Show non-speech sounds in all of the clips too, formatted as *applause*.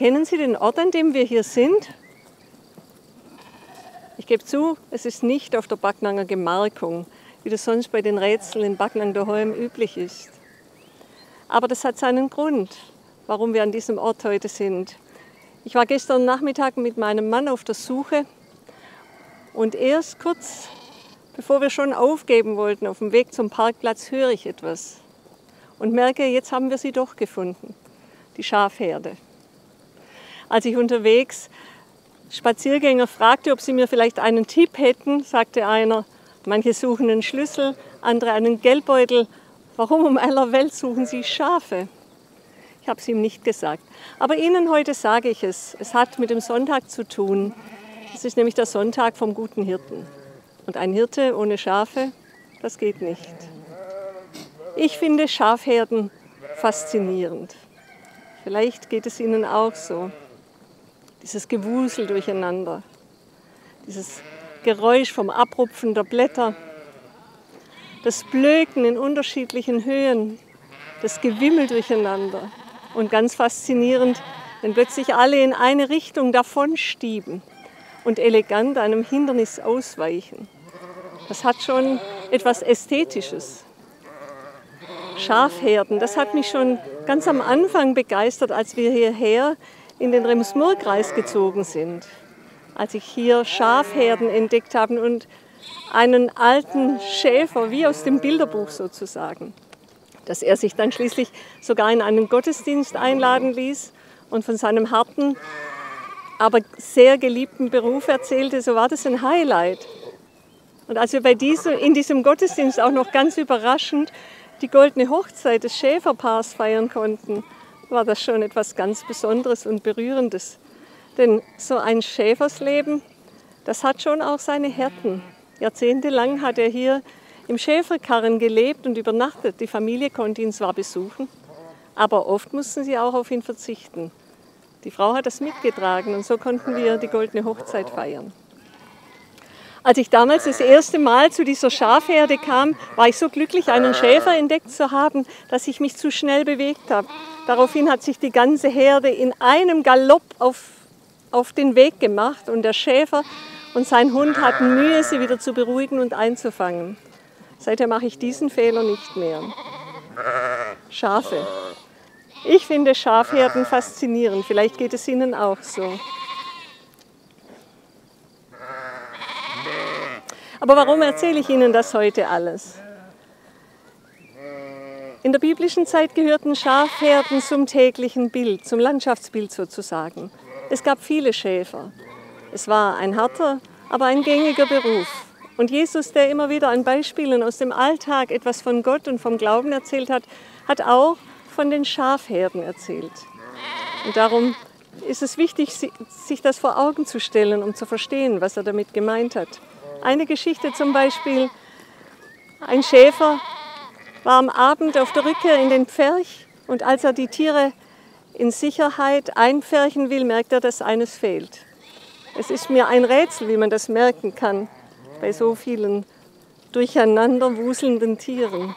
Erkennen Sie den Ort, an dem wir hier sind? Ich gebe zu, es ist nicht auf der Backnanger Gemarkung, wie das sonst bei den Rätseln in Backnang daheim üblich ist. Aber das hat seinen Grund, warum wir an diesem Ort heute sind. Ich war gestern Nachmittag mit meinem Mann auf der Suche und erst kurz bevor wir schon aufgeben wollten auf dem Weg zum Parkplatz, höre ich etwas und merke, jetzt haben wir sie doch gefunden, die Schafherde. Als ich unterwegs Spaziergänger fragte, ob sie mir vielleicht einen Tipp hätten, sagte einer, manche suchen einen Schlüssel, andere einen Geldbeutel. Warum um aller Welt suchen sie Schafe? Ich habe es ihm nicht gesagt. Aber Ihnen heute sage ich es. Es hat mit dem Sonntag zu tun. Es ist nämlich der Sonntag vom guten Hirten. Und ein Hirte ohne Schafe, das geht nicht. Ich finde Schafherden faszinierend. Vielleicht geht es Ihnen auch so dieses Gewusel durcheinander, dieses Geräusch vom Abrupfen der Blätter, das Blöken in unterschiedlichen Höhen, das Gewimmel durcheinander und ganz faszinierend, wenn plötzlich alle in eine Richtung davonstieben und elegant einem Hindernis ausweichen. Das hat schon etwas Ästhetisches. Schafherden, das hat mich schon ganz am Anfang begeistert, als wir hierher in den Rems-Murr-Kreis gezogen sind, als ich hier Schafherden entdeckt habe und einen alten Schäfer, wie aus dem Bilderbuch sozusagen, dass er sich dann schließlich sogar in einen Gottesdienst einladen ließ und von seinem harten, aber sehr geliebten Beruf erzählte, so war das ein Highlight. Und als wir bei diesem, in diesem Gottesdienst auch noch ganz überraschend die goldene Hochzeit des Schäferpaars feiern konnten, war das schon etwas ganz Besonderes und Berührendes. Denn so ein Schäfersleben, das hat schon auch seine Härten. Jahrzehntelang hat er hier im Schäferkarren gelebt und übernachtet. Die Familie konnte ihn zwar besuchen, aber oft mussten sie auch auf ihn verzichten. Die Frau hat das mitgetragen und so konnten wir die goldene Hochzeit feiern. Als ich damals das erste Mal zu dieser Schafherde kam, war ich so glücklich, einen Schäfer entdeckt zu haben, dass ich mich zu schnell bewegt habe. Daraufhin hat sich die ganze Herde in einem Galopp auf, auf den Weg gemacht und der Schäfer und sein Hund hatten Mühe, sie wieder zu beruhigen und einzufangen. Seither mache ich diesen Fehler nicht mehr. Schafe. Ich finde Schafherden faszinierend. Vielleicht geht es Ihnen auch so. Aber warum erzähle ich Ihnen das heute alles? In der biblischen Zeit gehörten Schafherden zum täglichen Bild, zum Landschaftsbild sozusagen. Es gab viele Schäfer. Es war ein harter, aber ein gängiger Beruf. Und Jesus, der immer wieder an Beispielen aus dem Alltag etwas von Gott und vom Glauben erzählt hat, hat auch von den Schafherden erzählt. Und darum ist es wichtig, sich das vor Augen zu stellen, um zu verstehen, was er damit gemeint hat. Eine Geschichte zum Beispiel, ein Schäfer war am Abend auf der Rückkehr in den Pferch und als er die Tiere in Sicherheit einpferchen will, merkt er, dass eines fehlt. Es ist mir ein Rätsel, wie man das merken kann bei so vielen durcheinander wuselnden Tieren.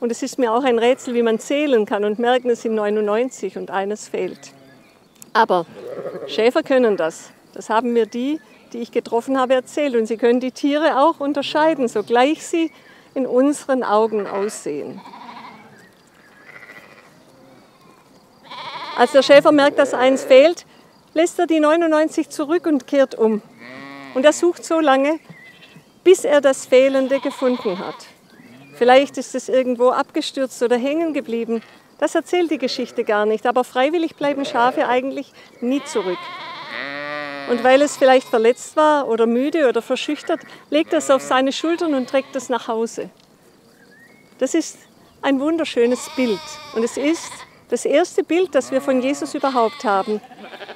Und es ist mir auch ein Rätsel, wie man zählen kann und merken, es sind 99 und eines fehlt. Aber Schäfer können das. Das haben mir die, die ich getroffen habe, erzählt. Und sie können die Tiere auch unterscheiden, so gleich sie in unseren Augen aussehen. Als der Schäfer merkt, dass eins fehlt, lässt er die 99 zurück und kehrt um. Und er sucht so lange, bis er das Fehlende gefunden hat. Vielleicht ist es irgendwo abgestürzt oder hängen geblieben. Das erzählt die Geschichte gar nicht. Aber freiwillig bleiben Schafe eigentlich nie zurück. Und weil es vielleicht verletzt war oder müde oder verschüchtert, legt es auf seine Schultern und trägt es nach Hause. Das ist ein wunderschönes Bild. Und es ist das erste Bild, das wir von Jesus überhaupt haben.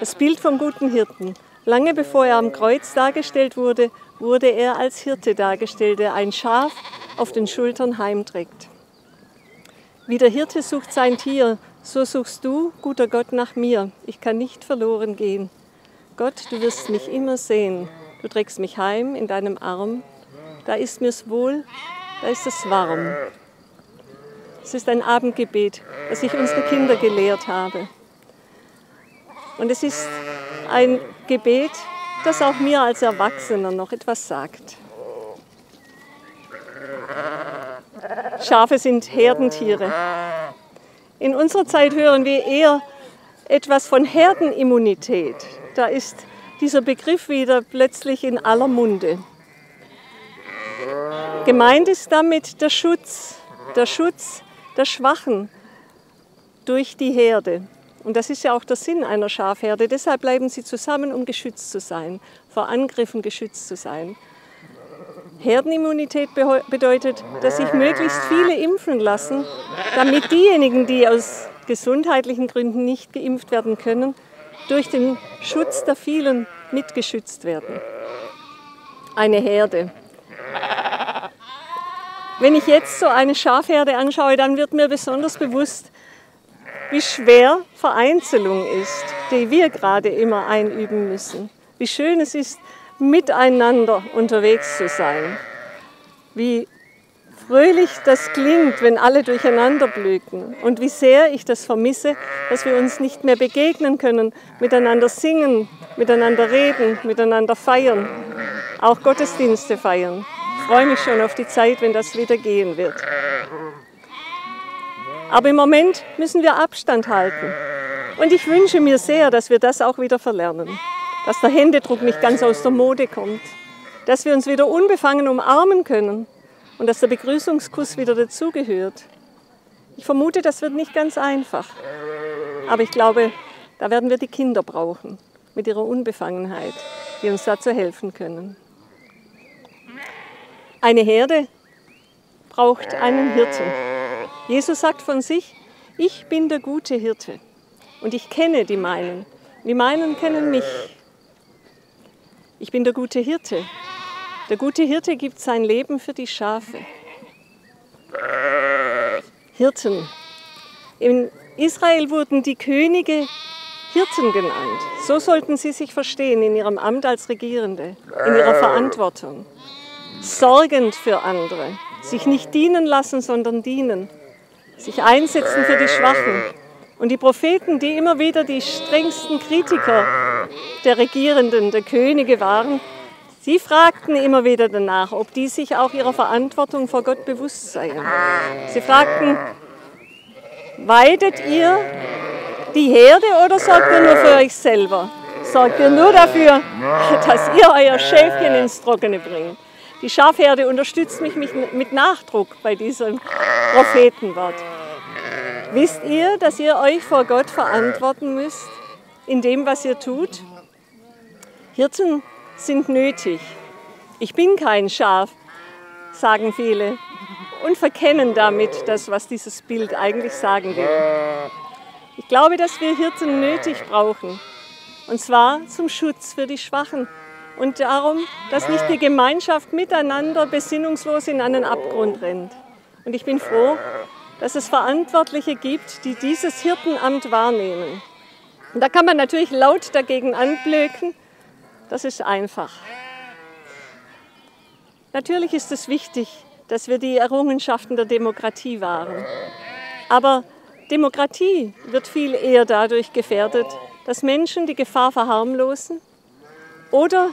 Das Bild vom guten Hirten. Lange bevor er am Kreuz dargestellt wurde, wurde er als Hirte dargestellt, der ein Schaf auf den Schultern heimträgt. Wie der Hirte sucht sein Tier, so suchst du, guter Gott, nach mir. Ich kann nicht verloren gehen. Gott, du wirst mich immer sehen. Du trägst mich heim in deinem Arm. Da ist mir's wohl, da ist es warm. Es ist ein Abendgebet, das ich unsere Kinder gelehrt habe. Und es ist ein Gebet, das auch mir als Erwachsener noch etwas sagt. Schafe sind Herdentiere. In unserer Zeit hören wir eher etwas von Herdenimmunität. Da ist dieser Begriff wieder plötzlich in aller Munde. Gemeint ist damit der Schutz, der Schutz der Schwachen durch die Herde. Und das ist ja auch der Sinn einer Schafherde. Deshalb bleiben sie zusammen, um geschützt zu sein, vor Angriffen geschützt zu sein. Herdenimmunität bedeutet, dass sich möglichst viele impfen lassen, damit diejenigen, die aus gesundheitlichen Gründen nicht geimpft werden können, durch den Schutz der vielen mitgeschützt werden. Eine Herde. Wenn ich jetzt so eine Schafherde anschaue, dann wird mir besonders bewusst, wie schwer Vereinzelung ist, die wir gerade immer einüben müssen. Wie schön es ist, miteinander unterwegs zu sein. Wie fröhlich das klingt, wenn alle durcheinander blüten. Und wie sehr ich das vermisse, dass wir uns nicht mehr begegnen können, miteinander singen, miteinander reden, miteinander feiern, auch Gottesdienste feiern. Ich freue mich schon auf die Zeit, wenn das wieder gehen wird. Aber im Moment müssen wir Abstand halten. Und ich wünsche mir sehr, dass wir das auch wieder verlernen. Dass der Händedruck nicht ganz aus der Mode kommt. Dass wir uns wieder unbefangen umarmen können. Und dass der Begrüßungskuss wieder dazugehört. Ich vermute, das wird nicht ganz einfach. Aber ich glaube, da werden wir die Kinder brauchen. Mit ihrer Unbefangenheit, die uns dazu helfen können. Eine Herde braucht einen Hirten. Jesus sagt von sich, ich bin der gute Hirte und ich kenne die meinen. Die meinen kennen mich. Ich bin der gute Hirte. Der gute Hirte gibt sein Leben für die Schafe. Hirten. In Israel wurden die Könige Hirten genannt. So sollten sie sich verstehen in ihrem Amt als Regierende, in ihrer Verantwortung. Sorgend für andere, sich nicht dienen lassen, sondern dienen sich einsetzen für die Schwachen. Und die Propheten, die immer wieder die strengsten Kritiker der Regierenden, der Könige waren, sie fragten immer wieder danach, ob die sich auch ihrer Verantwortung vor Gott bewusst seien. Sie fragten, weidet ihr die Herde oder sorgt ihr nur für euch selber? Sorgt ihr nur dafür, *laughs* dass ihr euer Schäfchen ins Trockene bringt? Die Schafherde unterstützt mich mit Nachdruck bei diesem Prophetenwort. Wisst ihr, dass ihr euch vor Gott verantworten müsst in dem, was ihr tut? Hirten sind nötig. Ich bin kein Schaf, sagen viele und verkennen damit das, was dieses Bild eigentlich sagen will. Ich glaube, dass wir Hirten nötig brauchen, und zwar zum Schutz für die Schwachen und darum, dass nicht die Gemeinschaft miteinander besinnungslos in einen Abgrund rennt. Und ich bin froh, dass es Verantwortliche gibt, die dieses Hirtenamt wahrnehmen. Und da kann man natürlich laut dagegen anblöken, das ist einfach. Natürlich ist es wichtig, dass wir die Errungenschaften der Demokratie wahren. Aber Demokratie wird viel eher dadurch gefährdet, dass Menschen die Gefahr verharmlosen oder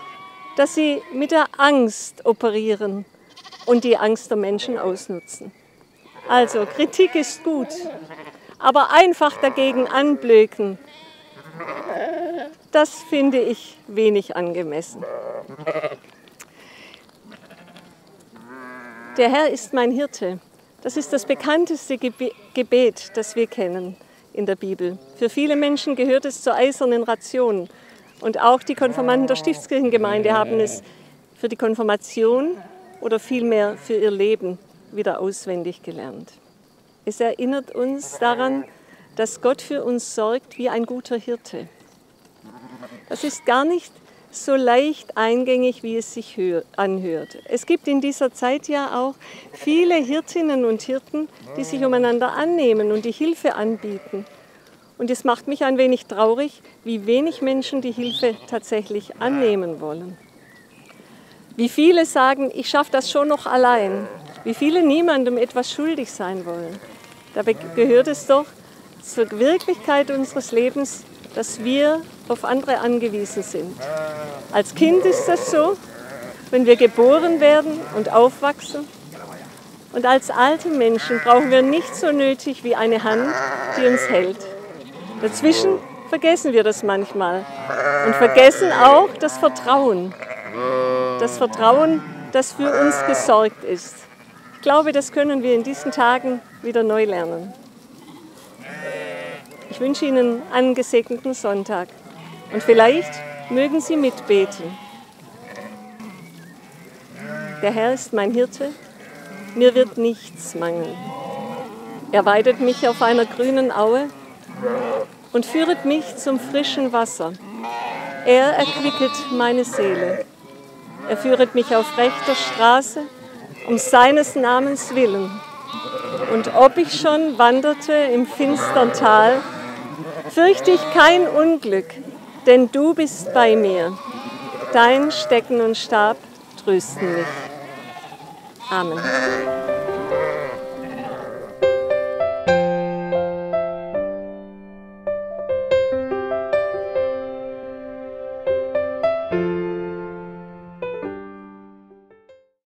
dass sie mit der Angst operieren und die Angst der Menschen ausnutzen. Also Kritik ist gut, aber einfach dagegen anblöken, das finde ich wenig angemessen. Der Herr ist mein Hirte. Das ist das bekannteste Gebet, das wir kennen in der Bibel. Für viele Menschen gehört es zur eisernen Ration. Und auch die Konformanten der Stiftskirchengemeinde haben es für die Konfirmation oder vielmehr für ihr Leben wieder auswendig gelernt. Es erinnert uns daran, dass Gott für uns sorgt wie ein guter Hirte. Das ist gar nicht so leicht eingängig, wie es sich anhört. Es gibt in dieser Zeit ja auch viele Hirtinnen und Hirten, die sich umeinander annehmen und die Hilfe anbieten. Und es macht mich ein wenig traurig, wie wenig Menschen die Hilfe tatsächlich annehmen wollen. Wie viele sagen, ich schaffe das schon noch allein. Wie viele niemandem etwas schuldig sein wollen. Dabei gehört es doch zur Wirklichkeit unseres Lebens, dass wir auf andere angewiesen sind. Als Kind ist das so, wenn wir geboren werden und aufwachsen. Und als alte Menschen brauchen wir nicht so nötig wie eine Hand, die uns hält. Dazwischen vergessen wir das manchmal und vergessen auch das Vertrauen. Das Vertrauen, das für uns gesorgt ist. Ich glaube, das können wir in diesen Tagen wieder neu lernen. Ich wünsche Ihnen einen gesegneten Sonntag und vielleicht mögen Sie mitbeten. Der Herr ist mein Hirte, mir wird nichts mangeln. Er weidet mich auf einer grünen Aue und führet mich zum frischen Wasser. Er erquicket meine Seele. Er führet mich auf rechter Straße um seines Namens willen. Und ob ich schon wanderte im finstern Tal, fürchte ich kein Unglück, denn du bist bei mir. Dein Stecken und Stab trösten mich. Amen.